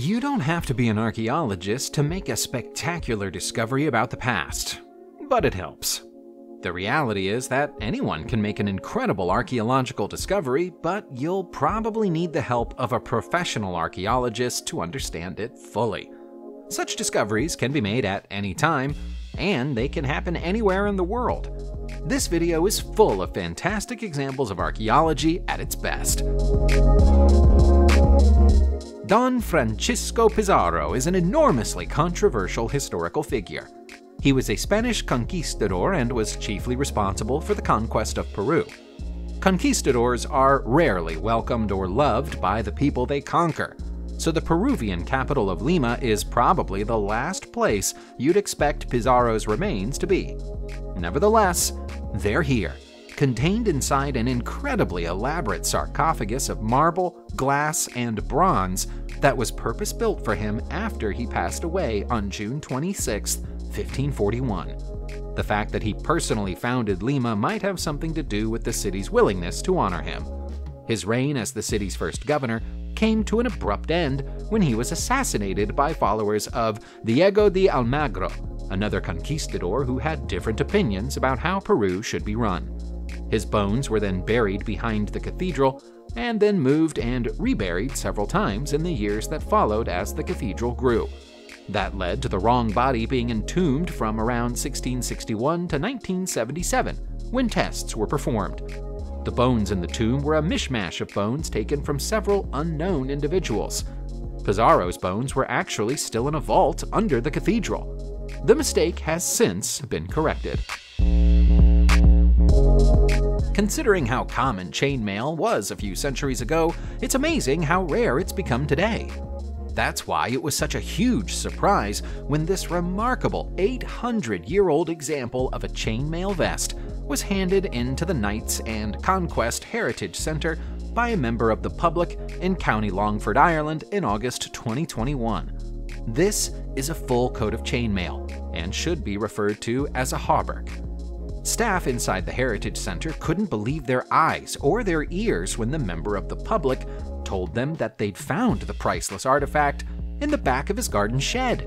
You don't have to be an archaeologist to make a spectacular discovery about the past, but it helps. The reality is that anyone can make an incredible archaeological discovery, but you'll probably need the help of a professional archaeologist to understand it fully. Such discoveries can be made at any time, and they can happen anywhere in the world. This video is full of fantastic examples of archaeology at its best. Don Francisco Pizarro is an enormously controversial historical figure. He was a Spanish conquistador and was chiefly responsible for the conquest of Peru. Conquistadors are rarely welcomed or loved by the people they conquer, so the Peruvian capital of Lima is probably the last place you'd expect Pizarro's remains to be. Nevertheless, they're here, contained inside an incredibly elaborate sarcophagus of marble, glass, and bronze that was purpose built for him after he passed away on June 26, 1541. The fact that he personally founded Lima might have something to do with the city's willingness to honor him. His reign as the city's first governor came to an abrupt end when he was assassinated by followers of Diego de Almagro, another conquistador who had different opinions about how Peru should be run. His bones were then buried behind the cathedral and then moved and reburied several times in the years that followed as the cathedral grew. That led to the wrong body being entombed from around 1661 to 1977, when tests were performed. The bones in the tomb were a mishmash of bones taken from several unknown individuals. Pizarro's bones were actually still in a vault under the cathedral. The mistake has since been corrected. Considering how common chainmail was a few centuries ago, it's amazing how rare it's become today. That's why it was such a huge surprise when this remarkable 800 year old example of a chainmail vest was handed into the Knights and Conquest Heritage Centre by a member of the public in County Longford, Ireland in August 2021. This is a full coat of chainmail and should be referred to as a hauberk. Staff inside the Heritage Center couldn't believe their eyes or their ears when the member of the public told them that they'd found the priceless artifact in the back of his garden shed.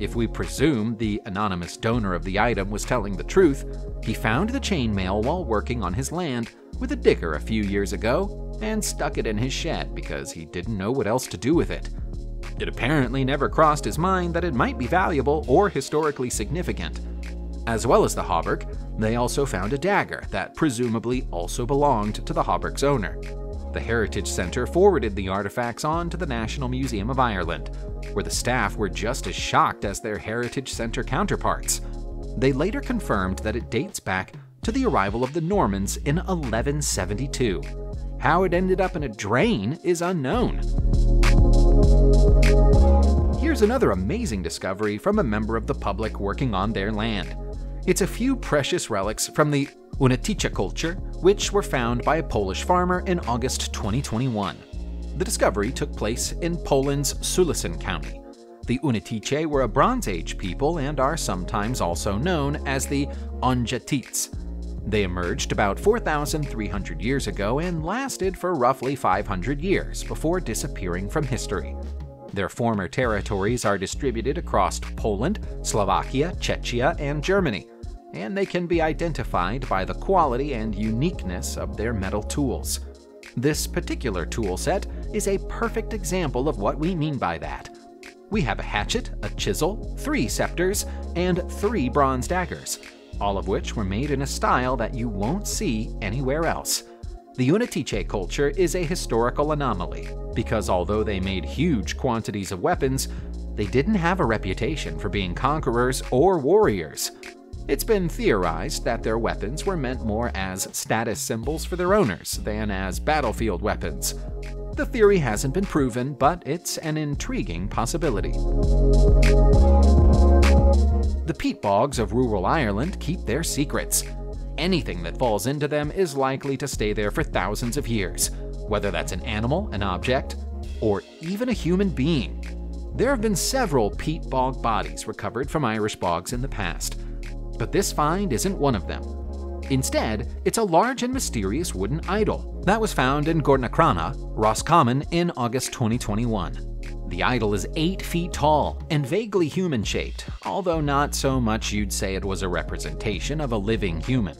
If we presume the anonymous donor of the item was telling the truth, he found the chainmail while working on his land with a digger a few years ago and stuck it in his shed because he didn't know what else to do with it. It apparently never crossed his mind that it might be valuable or historically significant. As well as the hauberk, they also found a dagger that presumably also belonged to the hauberk's owner. The Heritage Centre forwarded the artifacts on to the National Museum of Ireland, where the staff were just as shocked as their Heritage Centre counterparts. They later confirmed that it dates back to the arrival of the Normans in 1172. How it ended up in a drain is unknown. Here's another amazing discovery from a member of the public working on their land. It's a few precious relics from the Unetice culture, which were found by a Polish farmer in August 2021. The discovery took place in Poland's Sulicyn County. The Unetice were a Bronze Age people and are sometimes also known as the Ongetites. They emerged about 4,300 years ago and lasted for roughly 500 years before disappearing from history. Their former territories are distributed across Poland, Slovakia, Czechia, and Germany, and they can be identified by the quality and uniqueness of their metal tools. This particular tool set is a perfect example of what we mean by that. We have a hatchet, a chisel, three scepters, and three bronze daggers, all of which were made in a style that you won't see anywhere else. The Unetice culture is a historical anomaly because although they made huge quantities of weapons, they didn't have a reputation for being conquerors or warriors. It's been theorized that their weapons were meant more as status symbols for their owners than as battlefield weapons. The theory hasn't been proven, but it's an intriguing possibility. The peat bogs of rural Ireland keep their secrets. Anything that falls into them is likely to stay there for thousands of years, whether that's an animal, an object, or even a human being. There have been several peat bog bodies recovered from Irish bogs in the past, but this find isn't one of them. Instead, it's a large and mysterious wooden idol that was found in Gortnacrannagh, Roscommon, in August 2021. The idol is 8 feet tall and vaguely human shaped, although not so much you'd say it was a representation of a living human.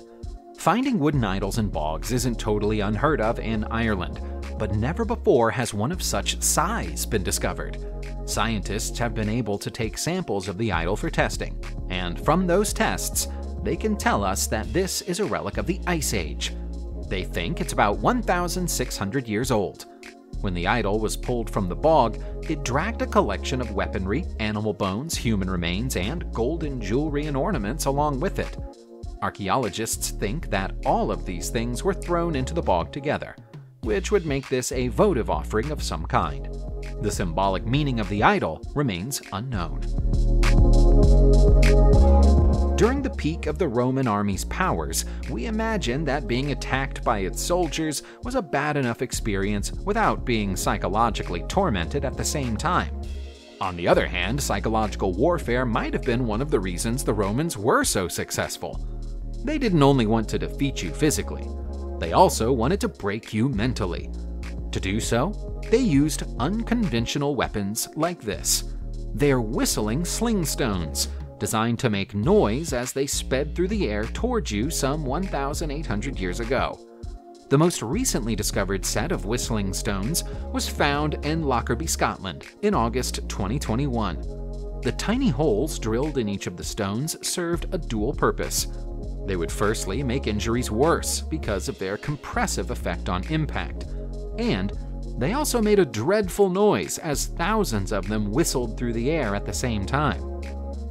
Finding wooden idols in bogs isn't totally unheard of in Ireland, but never before has one of such size been discovered. Scientists have been able to take samples of the idol for testing, and from those tests, they can tell us that this is a relic of the Ice Age. They think it's about 1,600 years old. When the idol was pulled from the bog, it dragged a collection of weaponry, animal bones, human remains, and golden jewelry and ornaments along with it. Archaeologists think that all of these things were thrown into the bog together, which would make this a votive offering of some kind. The symbolic meaning of the idol remains unknown. During the peak of the Roman army's powers, we imagine that being attacked by its soldiers was a bad enough experience without being psychologically tormented at the same time. On the other hand, psychological warfare might have been one of the reasons the Romans were so successful. They didn't only want to defeat you physically, they also wanted to break you mentally. To do so, they used unconventional weapons like this. They're whistling sling stones, designed to make noise as they sped through the air towards you some 1,800 years ago. The most recently discovered set of whistling stones was found in Lockerbie, Scotland, in August 2021. The tiny holes drilled in each of the stones served a dual purpose. They would firstly make injuries worse because of their compressive effect on impact, and they also made a dreadful noise as thousands of them whistled through the air at the same time.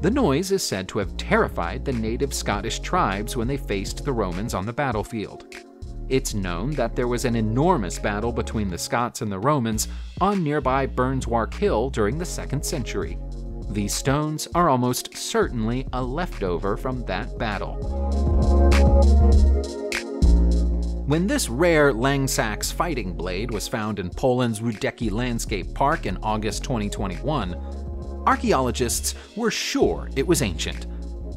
The noise is said to have terrified the native Scottish tribes when they faced the Romans on the battlefield. It's known that there was an enormous battle between the Scots and the Romans on nearby Burnswark Hill during the 2nd century. These stones are almost certainly a leftover from that battle. When this rare Lang-Sax fighting blade was found in Poland's Wdecki Landscape Park in August 2021, Archaeologists were sure it was ancient.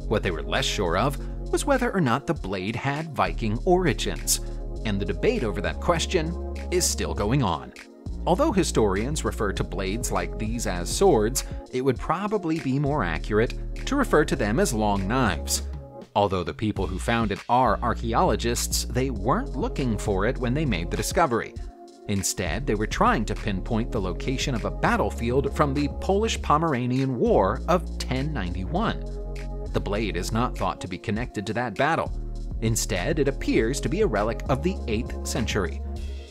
What they were less sure of was whether or not the blade had Viking origins, and the debate over that question is still going on. Although historians refer to blades like these as swords, it would probably be more accurate to refer to them as long knives. Although the people who found it are archaeologists, they weren't looking for it when they made the discovery. Instead, they were trying to pinpoint the location of a battlefield from the Polish Pomeranian War of 1091. The blade is not thought to be connected to that battle. Instead, it appears to be a relic of the 8th century.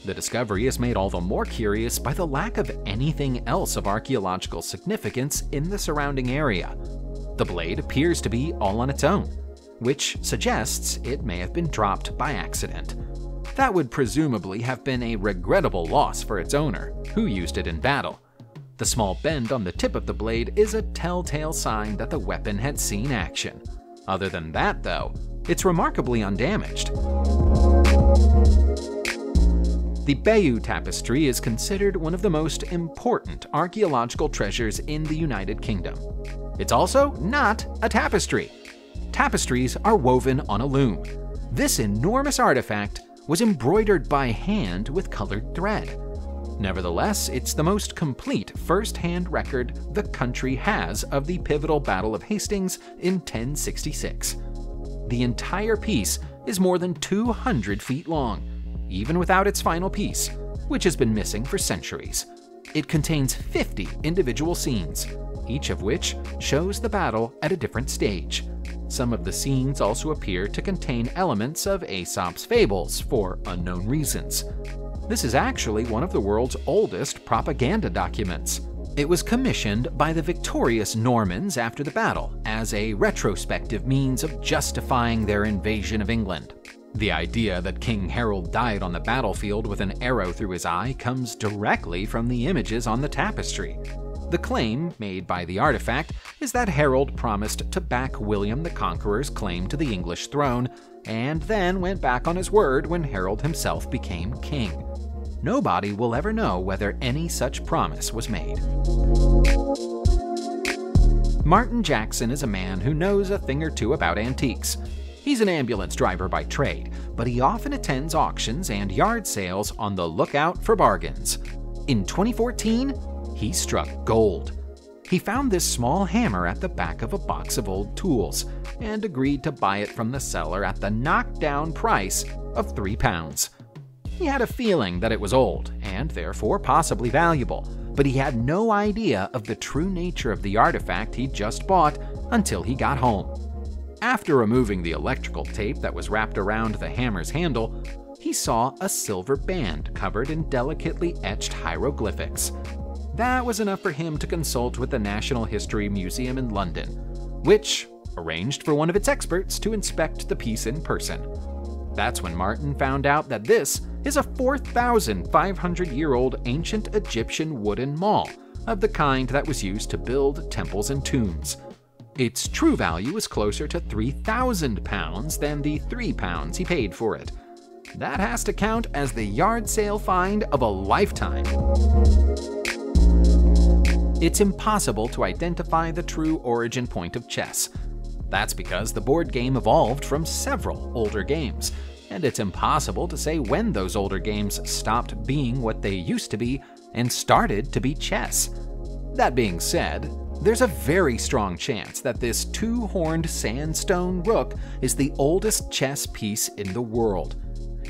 The discovery is made all the more curious by the lack of anything else of archaeological significance in the surrounding area. The blade appears to be all on its own, which suggests it may have been dropped by accident. That would presumably have been a regrettable loss for its owner, who used it in battle. The small bend on the tip of the blade is a telltale sign that the weapon had seen action. Other than that, though, it's remarkably undamaged. The Bayeux Tapestry is considered one of the most important archaeological treasures in the United Kingdom. It's also not a tapestry. Tapestries are woven on a loom. This enormous artifact was embroidered by hand with colored thread. Nevertheless, it's the most complete first hand record the country has of the pivotal Battle of Hastings in 1066. The entire piece is more than 200 feet long, even without its final piece, which has been missing for centuries. It contains 50 individual scenes, each of which shows the battle at a different stage. Some of the scenes also appear to contain elements of Aesop's fables for unknown reasons. This is actually one of the world's oldest propaganda documents. It was commissioned by the victorious Normans after the battle as a retrospective means of justifying their invasion of England. The idea that King Harold died on the battlefield with an arrow through his eye comes directly from the images on the tapestry. The claim made by the artifact is that Harold promised to back William the Conqueror's claim to the English throne, and then went back on his word when Harold himself became king. Nobody will ever know whether any such promise was made. Martin Jackson is a man who knows a thing or two about antiques. He's an ambulance driver by trade, but he often attends auctions and yard sales on the lookout for bargains. In 2014, he struck gold. He found this small hammer at the back of a box of old tools and agreed to buy it from the seller at the knockdown price of three pounds. He had a feeling that it was old and therefore possibly valuable, but he had no idea of the true nature of the artifact he'd just bought until he got home. After removing the electrical tape that was wrapped around the hammer's handle, he saw a silver band covered in delicately etched hieroglyphics. That was enough for him to consult with the National History Museum in London, which arranged for one of its experts to inspect the piece in person. That's when Martin found out that this is a 4,500 year old ancient Egyptian wooden maul of the kind that was used to build temples and tombs. Its true value is closer to 3,000 pounds than the 3 pounds he paid for it. That has to count as the yard sale find of a lifetime. It's impossible to identify the true origin point of chess. That's because the board game evolved from several older games, and it's impossible to say when those older games stopped being what they used to be and started to be chess. That being said, there's a very strong chance that this two horned sandstone rook is the oldest chess piece in the world.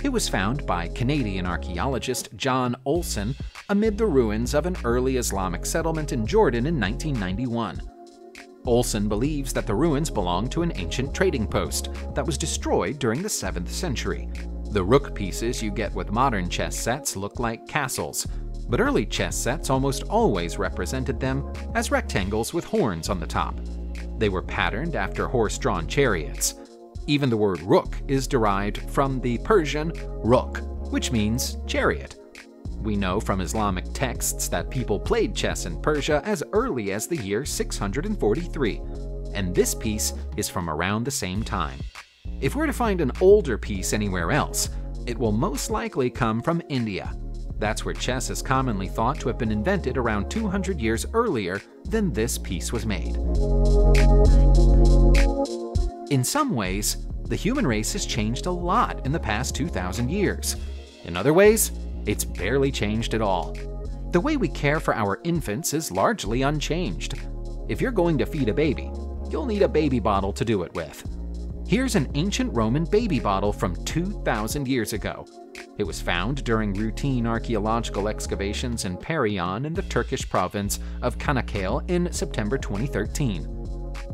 It was found by Canadian archaeologist John Olson amid the ruins of an early Islamic settlement in Jordan in 1991. Olson believes that the ruins belong to an ancient trading post that was destroyed during the 7th century. The rook pieces you get with modern chess sets look like castles, but early chess sets almost always represented them as rectangles with horns on the top. They were patterned after horse drawn chariots. Even the word rook is derived from the Persian rook, which means chariot. We know from Islamic texts that people played chess in Persia as early as the year 643, and this piece is from around the same time. If we're to find an older piece anywhere else, it will most likely come from India. That's where chess is commonly thought to have been invented around 200 years earlier than this piece was made. In some ways, the human race has changed a lot in the past 2,000 years. In other ways, it's barely changed at all. The way we care for our infants is largely unchanged. If you're going to feed a baby, you'll need a baby bottle to do it with. Here's an ancient Roman baby bottle from 2,000 years ago. It was found during routine archaeological excavations in Parion in the Turkish province of Çanakkale in September 2013.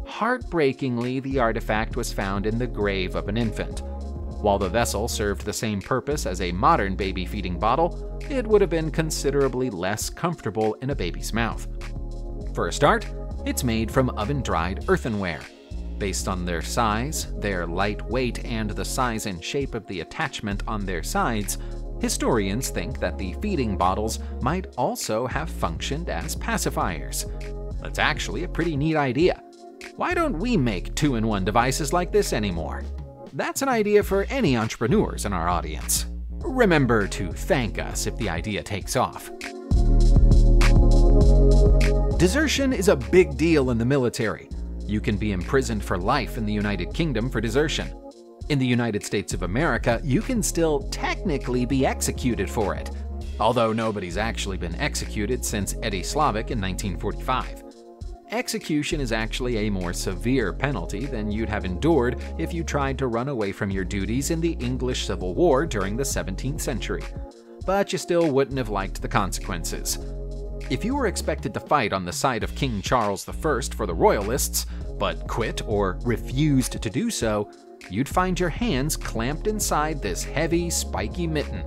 Heartbreakingly, the artifact was found in the grave of an infant. While the vessel served the same purpose as a modern baby feeding bottle, it would have been considerably less comfortable in a baby's mouth. For a start, it's made from oven dried earthenware. Based on their size, their light weight, and the size and shape of the attachment on their sides, historians think that the feeding bottles might also have functioned as pacifiers. That's actually a pretty neat idea. Why don't we make two in one devices like this anymore? That's an idea for any entrepreneurs in our audience. Remember to thank us if the idea takes off. Desertion is a big deal in the military. You can be imprisoned for life in the United Kingdom for desertion. In the United States of America, you can still technically be executed for it, although nobody's actually been executed since Eddie Slovik in 1945 execution is actually a more severe penalty than you'd have endured if you tried to run away from your duties in the English Civil War during the 17th century. But you still wouldn't have liked the consequences. If you were expected to fight on the side of King Charles I for the Royalists, but quit or refused to do so, you'd find your hands clamped inside this heavy, spiky mitten.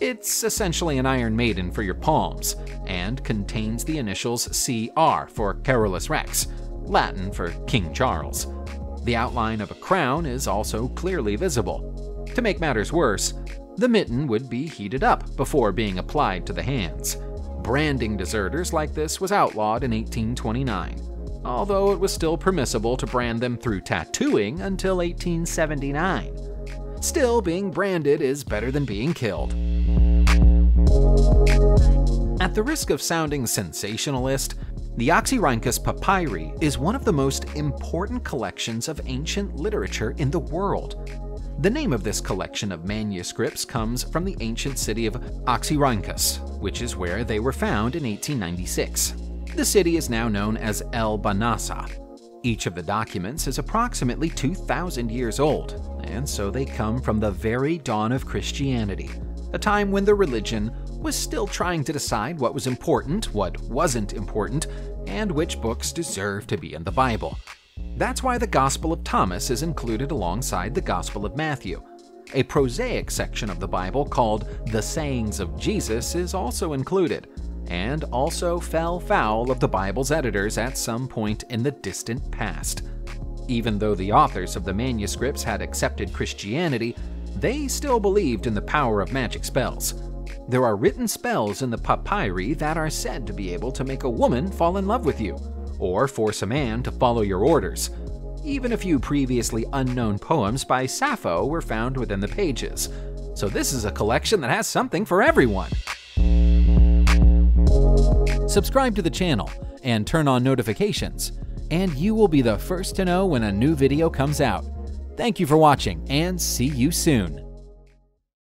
It's essentially an Iron Maiden for your palms, and contains the initials CR for Carolus Rex, Latin for King Charles. The outline of a crown is also clearly visible. To make matters worse, the mitten would be heated up before being applied to the hands. Branding deserters like this was outlawed in 1829, although it was still permissible to brand them through tattooing until 1879. Still, being branded is better than being killed. At the risk of sounding sensationalist, the Oxyrhynchus papyri is one of the most important collections of ancient literature in the world. The name of this collection of manuscripts comes from the ancient city of Oxyrhynchus, which is where they were found in 1896. The city is now known as El Bahnasa. Each of the documents is approximately 2,000 years old, and so they come from the very dawn of Christianity, a time when the religion was still trying to decide what was important, what wasn't important, and which books deserved to be in the Bible. That's why the Gospel of Thomas is included alongside the Gospel of Matthew. A prosaic section of the Bible called the Sayings of Jesus is also included, and also fell foul of the Bible's editors at some point in the distant past. Even though the authors of the manuscripts had accepted Christianity, they still believed in the power of magic spells. There are written spells in the papyri that are said to be able to make a woman fall in love with you, or force a man to follow your orders. Even a few previously unknown poems by Sappho were found within the pages. So this is a collection that has something for everyone. Subscribe to the channel and turn on notifications, and you will be the first to know when a new video comes out. Thank you for watching, and see you soon.